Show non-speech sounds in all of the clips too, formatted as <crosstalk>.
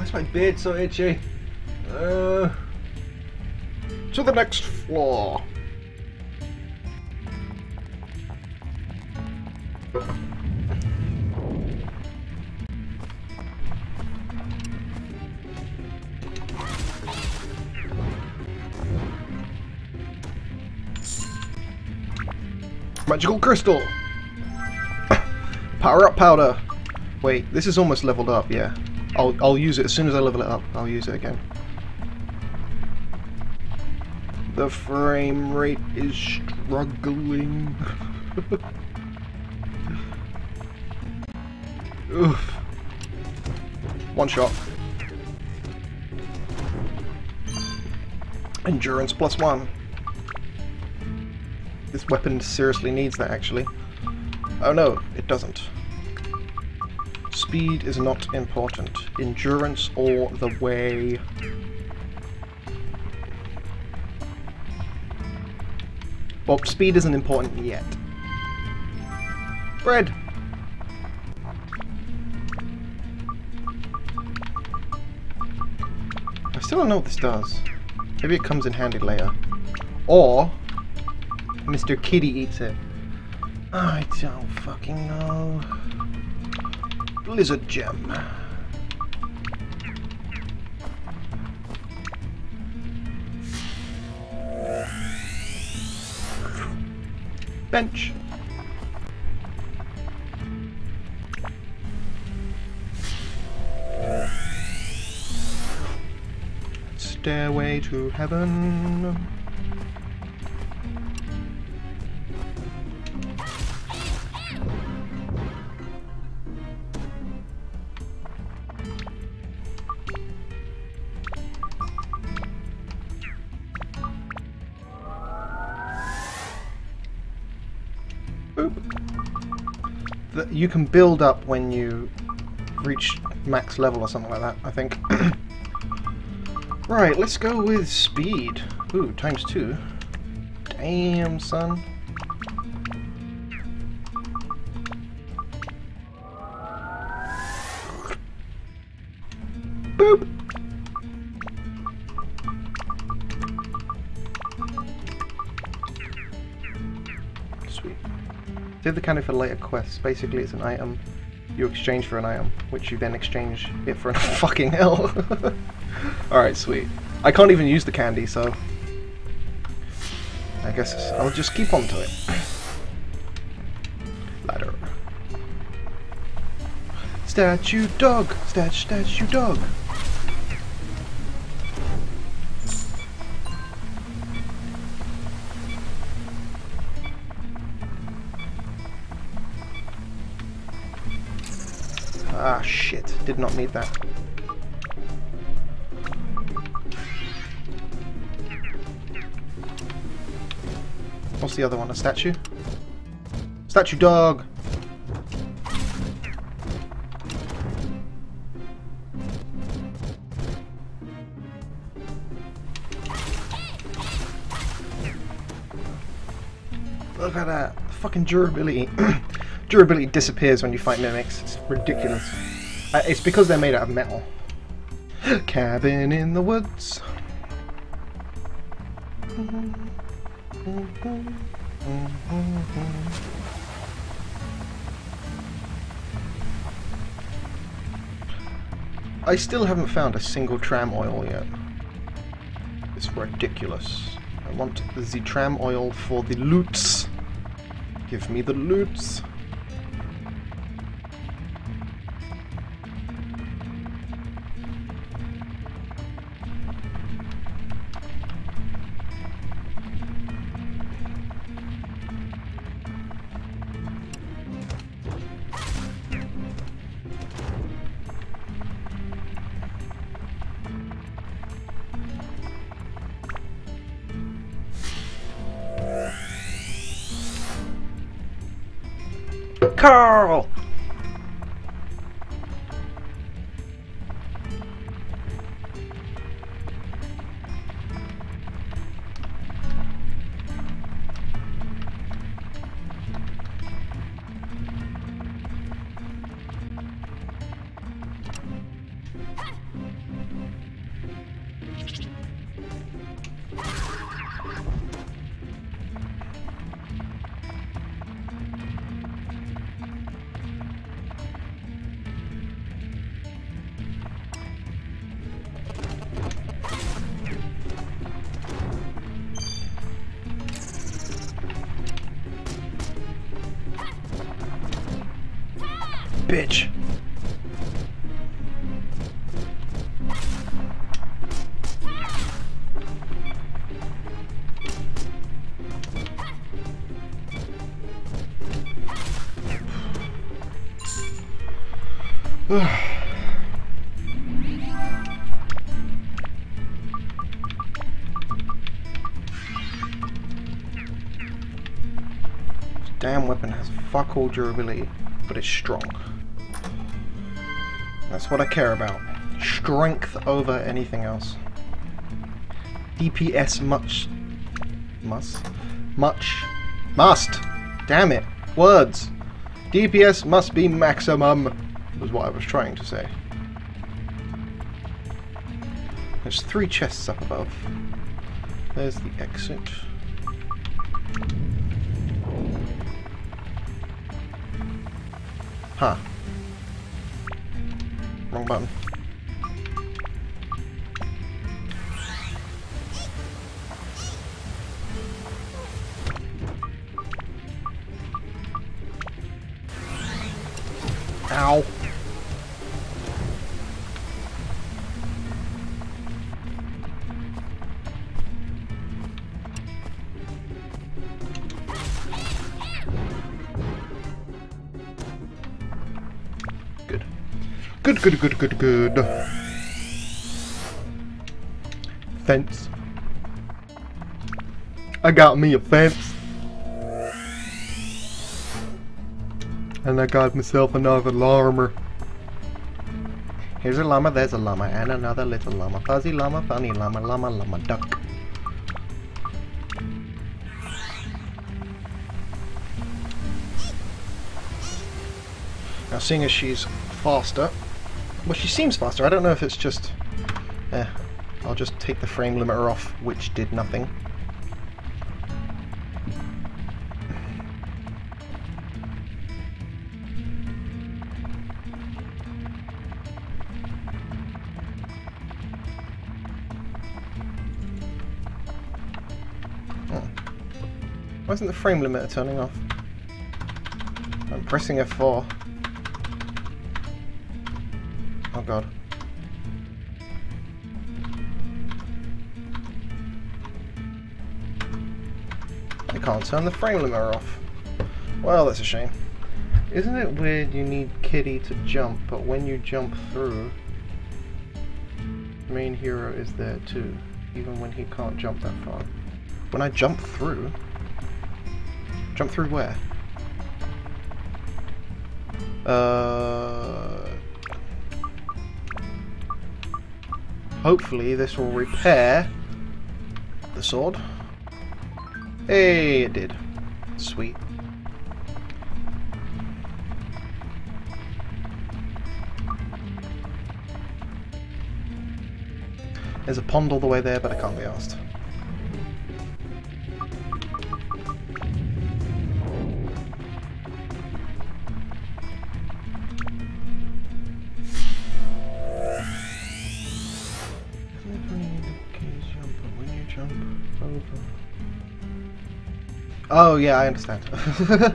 Why is my beard so itchy? Uh, to the next floor. Magical crystal! <coughs> Power up powder! Wait, this is almost leveled up, yeah. I'll, I'll use it as soon as I level it up. I'll use it again. The frame rate is struggling. <laughs> Oof. One shot. Endurance plus one. This weapon seriously needs that, actually. Oh no, it doesn't. Speed is not important. Endurance or the way. Well, speed isn't important yet. Bread! I still don't know what this does. Maybe it comes in handy later. Or, Mr. Kitty eats it. I don't fucking know. Blizzard gem. Bench. Stairway to heaven. That you can build up when you reach max level or something like that, I think. <clears throat> right, let's go with speed. Ooh, times two. Damn, son. Boop! The candy for later quests. Basically, it's an item you exchange for an item, which you then exchange it for a <laughs> fucking hell. <laughs> Alright, sweet. I can't even use the candy, so... I guess I'll just keep on to it. Ladder. Statue dog! Statue, statue dog! Did not need that. What's the other one? A statue? Statue dog! Look at that. Fucking durability. <clears throat> durability disappears when you fight mimics. It's ridiculous. Uh, it's because they're made out of metal. Cabin in the woods. I still haven't found a single tram oil yet. It's ridiculous. I want the tram oil for the loots. Give me the loots. Carl! Bitch! <sighs> Damn weapon has fuck all durability, but it's strong. That's what I care about. Strength over anything else. DPS much... Must? Much? Must! Damn it! Words! DPS must be maximum, was what I was trying to say. There's three chests up above. There's the exit. Huh. Wrong button. Ow. Good, good, good, good, good. Fence. I got me a fence. And I got myself another llama. Here's a llama, there's a llama, and another little llama. Fuzzy llama, funny llama, llama, llama, duck. Now, seeing as she's faster, well, she seems faster. I don't know if it's just. Eh, I'll just take the frame limiter off, which did nothing. Oh. Why isn't the frame limiter turning off? I'm pressing F4. Oh god. I can't turn the frame limiter off. Well, that's a shame. Isn't it weird you need Kitty to jump, but when you jump through, the main hero is there too, even when he can't jump that far. When I jump through... Jump through where? Uh... Hopefully this will repair the sword. Hey, it did. Sweet. There's a pond all the way there, but I can't be asked. Oh yeah, I understand. <laughs>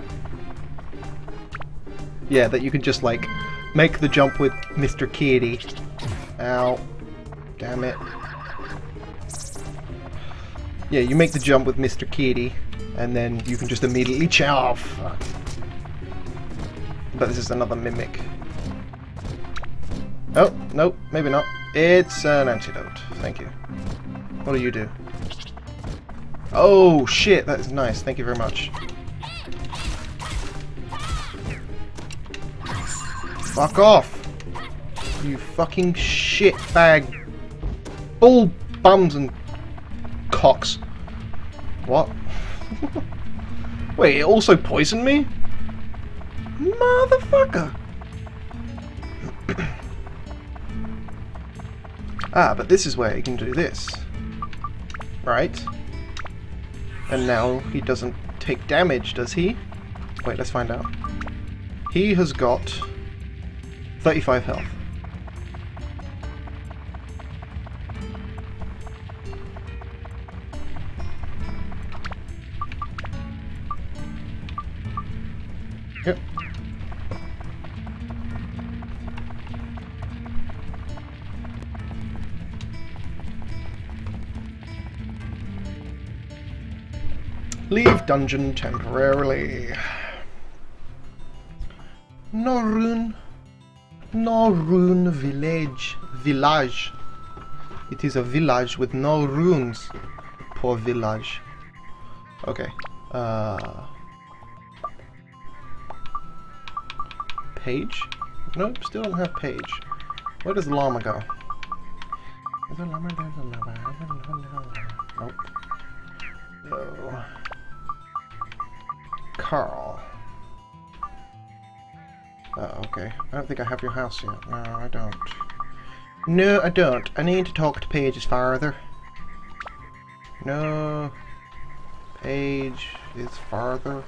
yeah, that you can just like make the jump with Mr. Kitty. Ow. Damn it. Yeah, you make the jump with Mr. Kitty, and then you can just immediately chow. But this is another mimic. Oh, nope, maybe not. It's an antidote. Thank you. What do you do? Oh, shit, that is nice. Thank you very much. Fuck off! You fucking shit bag. Bull bums and cocks. What? <laughs> Wait, it also poisoned me? Motherfucker! <clears throat> ah, but this is where you can do this. Right? And now he doesn't take damage, does he? Wait, let's find out. He has got 35 health. Dungeon temporarily. Norune. Norune village. Village. It is a village with no runes. Poor village. Okay. Uh. Paige? Nope, still don't have Paige. Where does llama go? There's a llama, there's a llama. Nope. No. Carl. Oh, okay. I don't think I have your house yet. No, I don't. No, I don't. I need to talk to Paige's farther. No. Paige is farther.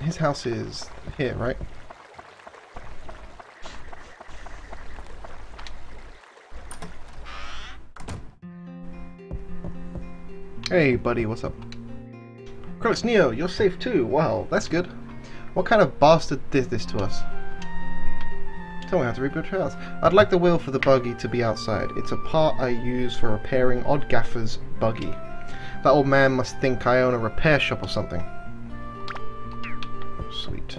His house is here, right? Hey, buddy, what's up? Krullexneo, you're safe too. Wow, that's good. What kind of bastard did this to us? Tell me how to rebuild your house. I'd like the wheel for the buggy to be outside. It's a part I use for repairing Odd Gaffer's buggy. That old man must think I own a repair shop or something. Oh, sweet.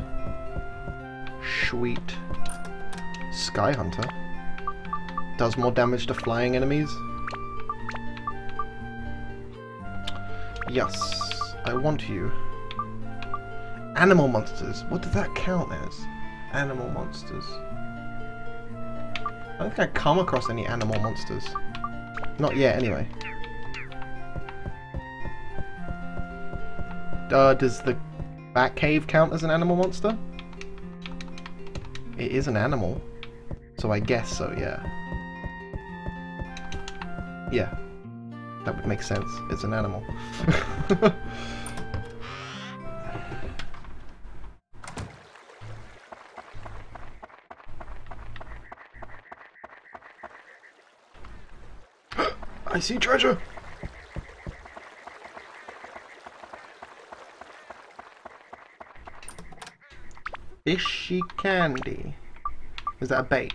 Sweet. Sky Hunter. Does more damage to flying enemies. Yes, I want you. Animal monsters. What does that count as? Animal monsters. I don't think I come across any animal monsters. Not yet, anyway. Uh, does the Bat Cave count as an animal monster? It is an animal. So I guess so, yeah. Yeah. That would make sense. It's an animal. <laughs> I see treasure! Fishy candy. Is that a bait?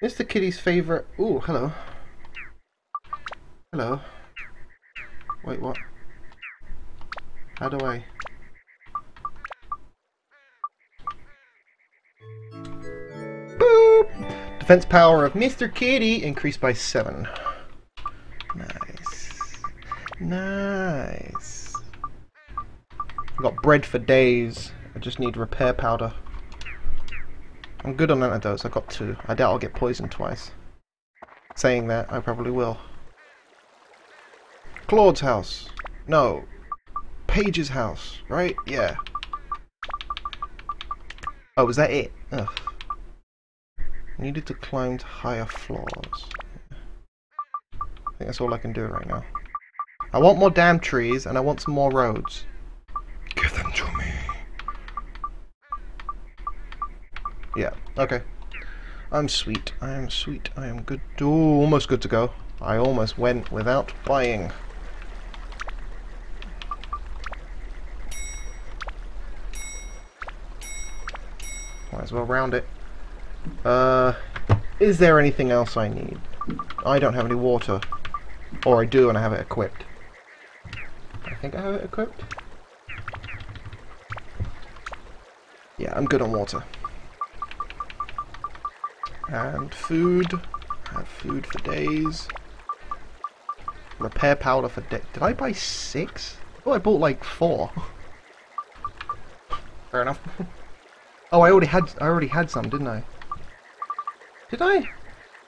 Mr. Kitty's favorite. Ooh, hello. Hello. Wait, what? How do I... Boop! Defense power of Mr. Kitty increased by 7. Nice. Nice. Got bread for days. I just need repair powder. I'm good on antidotes. I got two. I doubt I'll get poisoned twice. Saying that, I probably will. Claude's house. No. Paige's house, right? Yeah. Oh, was that it? Ugh. Needed to climb to higher floors. I think that's all I can do right now. I want more damn trees, and I want some more roads. Give them to me. Yeah, okay. I'm sweet. I am sweet. I am good. Ooh, almost good to go. I almost went without buying. Might as well round it. Uh, is there anything else I need? I don't have any water. Or I do and I have it equipped. I think I have it equipped. Yeah, I'm good on water. And food. I have food for days. Repair powder for day. Did I buy six? Oh, I bought like four. <laughs> Fair enough. <laughs> oh, I already had. I already had some, didn't I? Did I?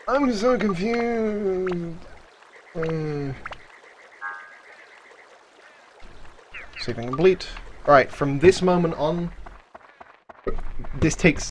I'm so confused. Mm. Saving complete. Alright, from this moment on, this takes